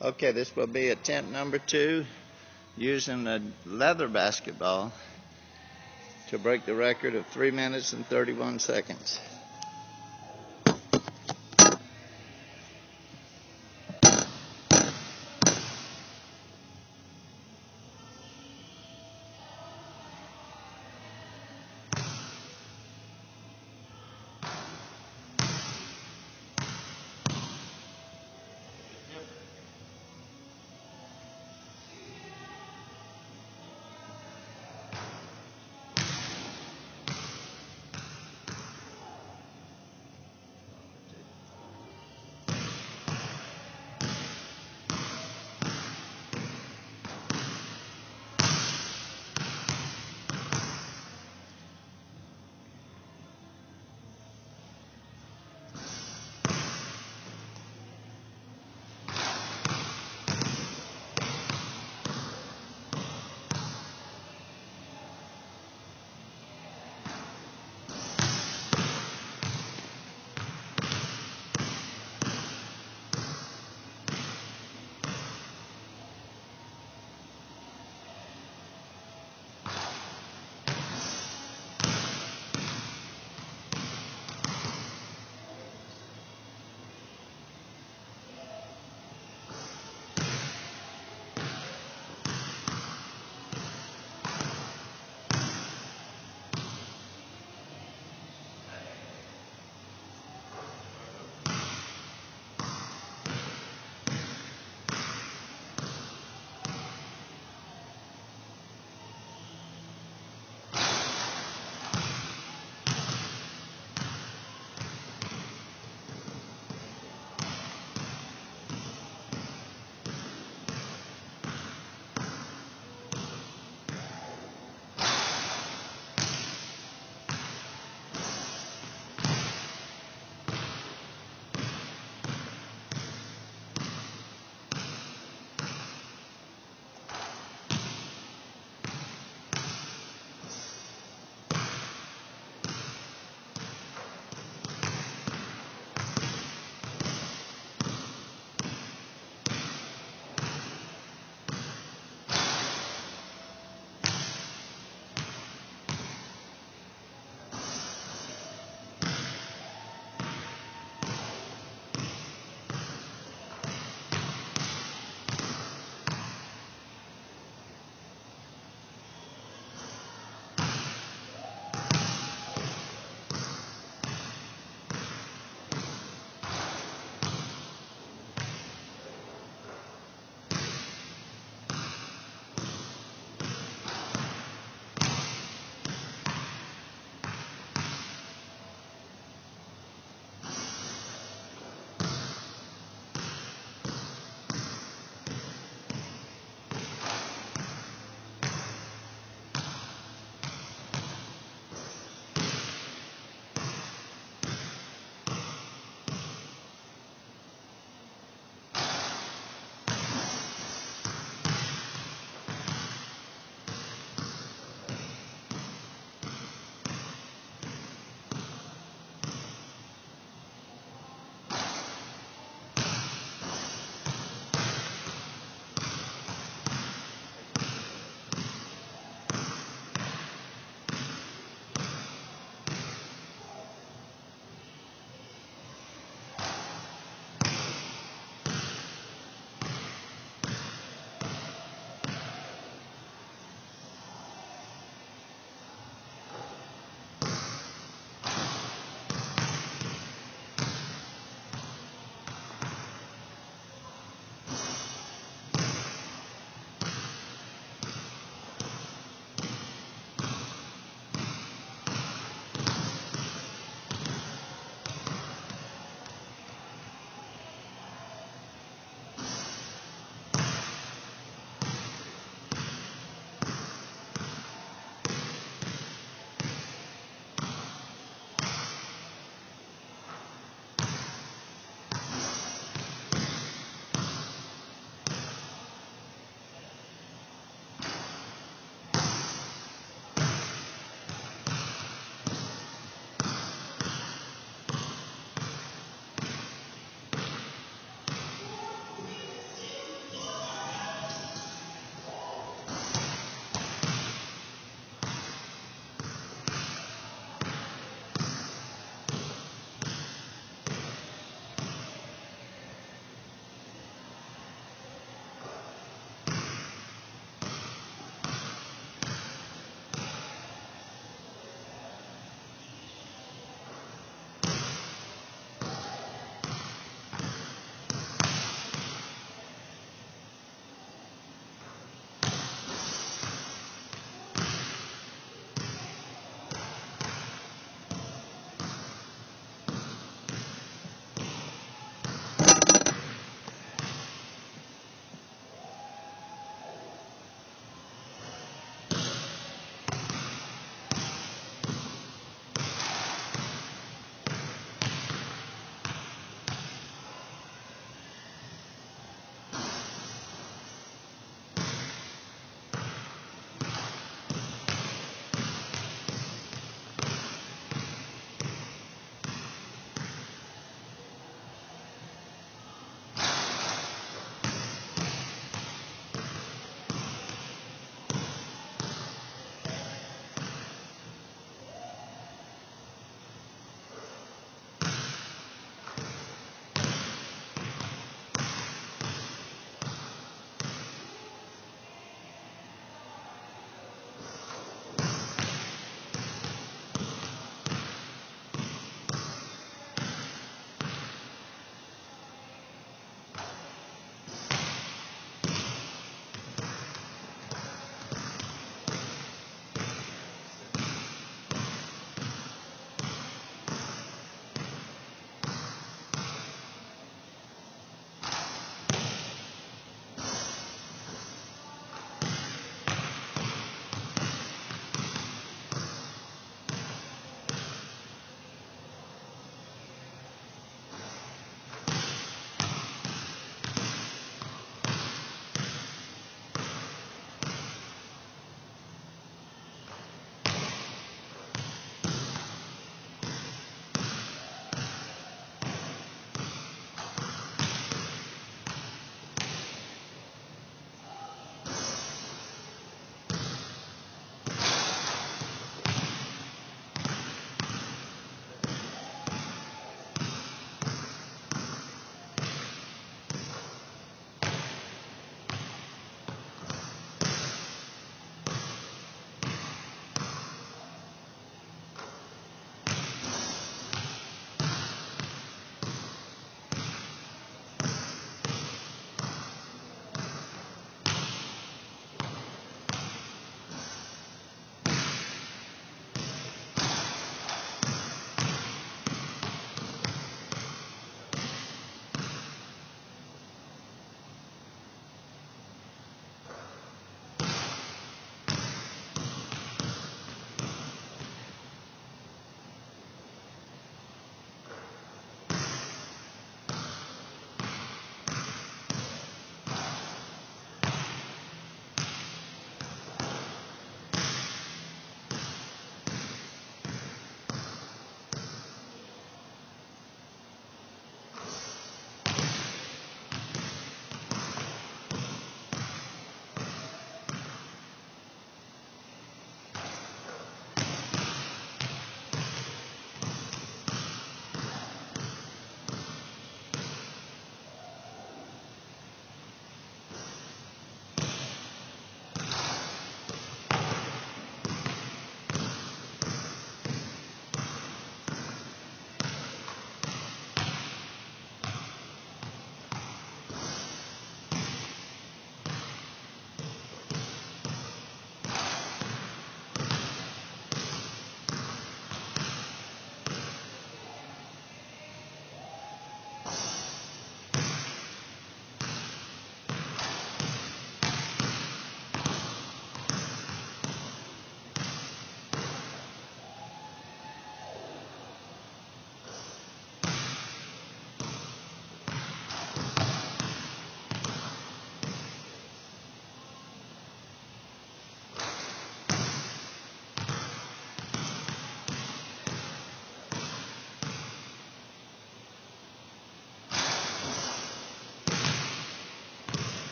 Okay, this will be attempt number two using a leather basketball to break the record of 3 minutes and 31 seconds.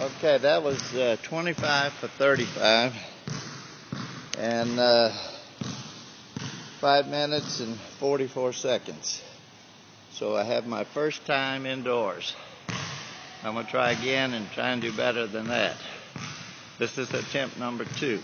Okay, that was uh, 25 for 35. And uh, 5 minutes and 44 seconds. So I have my first time indoors. I'm going to try again and try and do better than that. This is attempt number two.